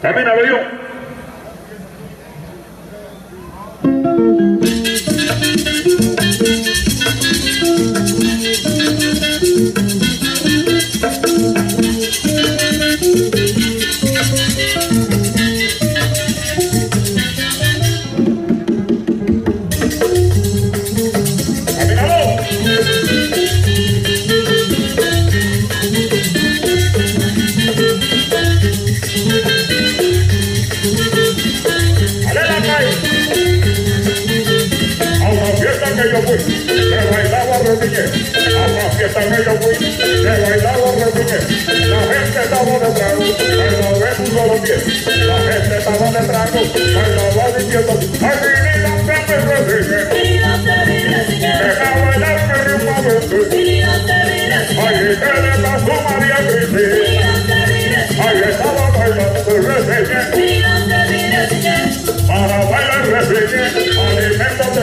También abrió. medio güey, que bailaba Rodríguez. A la fiesta medio güey, que bailaba Rodríguez. La gente estaba de trago, pero no los pies. La gente estaba de trago, pero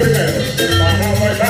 Birmingham.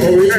Oh,